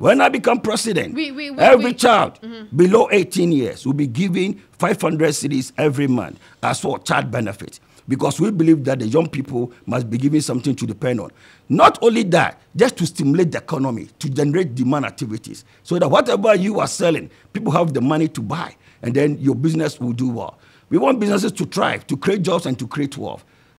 When I become president, We- we- we- every child Mm-hmm. child below 18 years will be given 500 cedis every month as for child benefit because we believe that the young people must be given something to depend on. Not only that, just to stimulate the economy, to generate demand activities, so that whatever you are selling, people have the money to buy, and then your business will do well. We want businesses to thrive, to create jobs, and to create wealth.